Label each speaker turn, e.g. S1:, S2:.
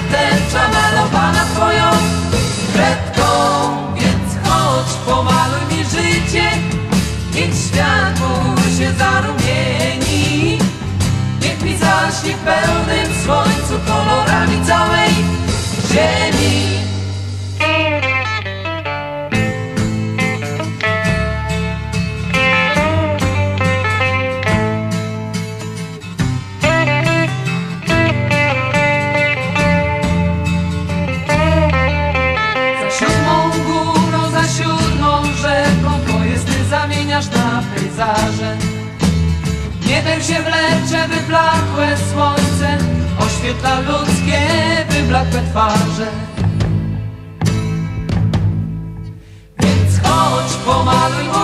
S1: tęcza malowana twoją kredką Więc chodź, pomaluj mi życie. Niech świat mu się zarumieni. Niech mi zaśnie w pełnym słońcu kolorami całej ziemi. zmieniasz na pejzaże. Niebem się wlecze wyblakłe słońce Oświetla ludzkie wyblakłe twarze. Więc chodź, pomaluj